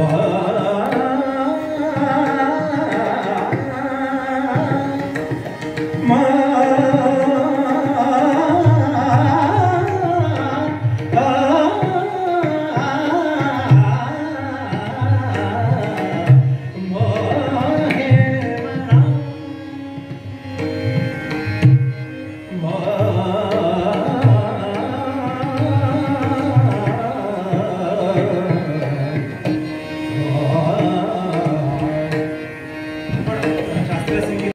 Oh,